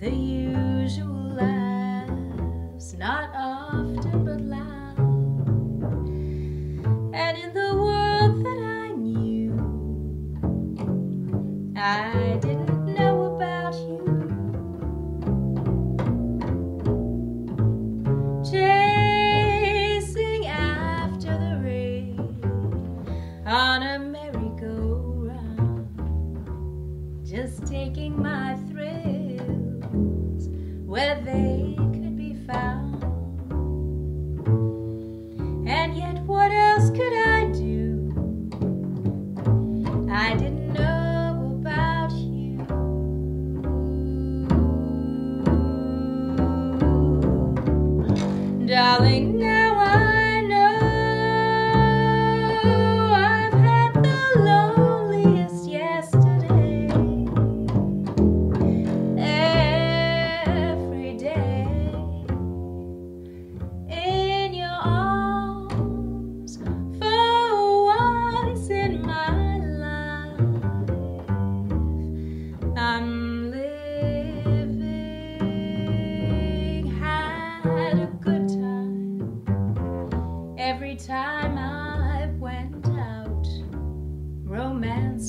The usual laughs, not often but loud. And in the world that I knew, I didn't know about you. Chasing after the rain on a merry-go-round, just taking my thrills where they could be found. And yet, what else could I do? I didn't know about you. Darling,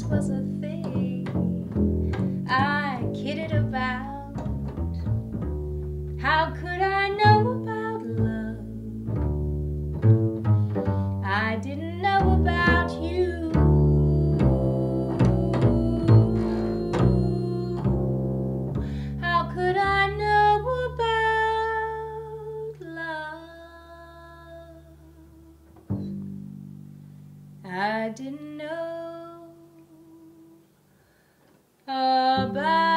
was a thing I kidded about. How could I know about love? I didn't know about you. How could I know about love? I didn't know about